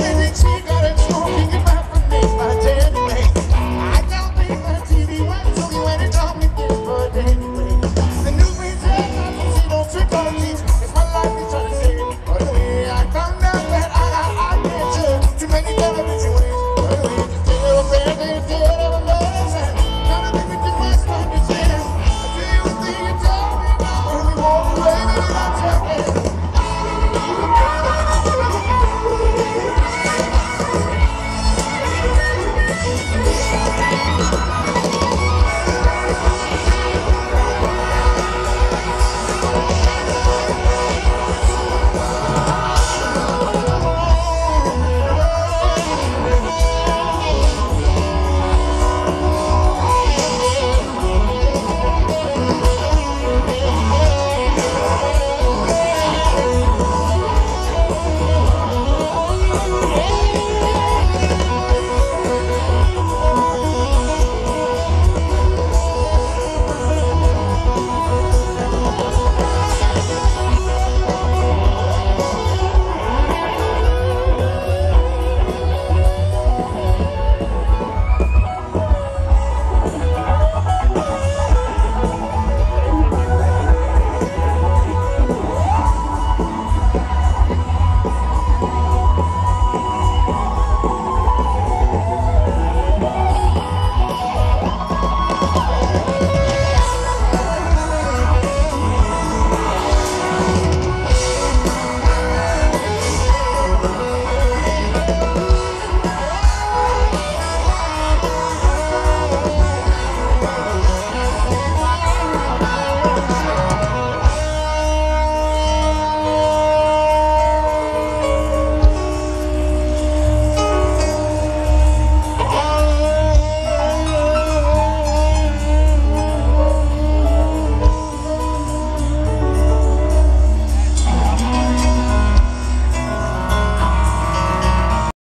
Cause it's